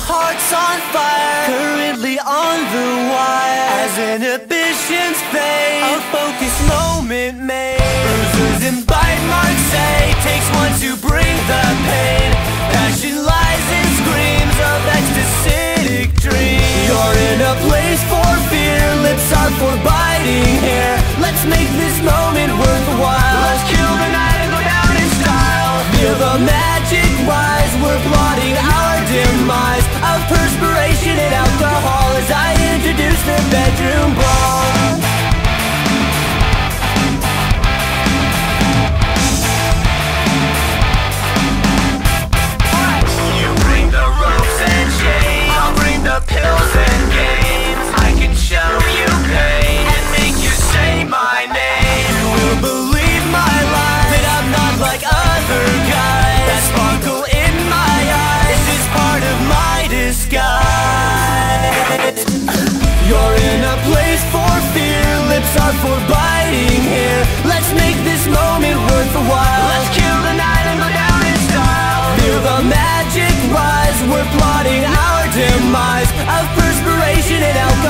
hearts on fire, currently on the wire. As inhibitions fade. backpack demise of perspiration and alcohol.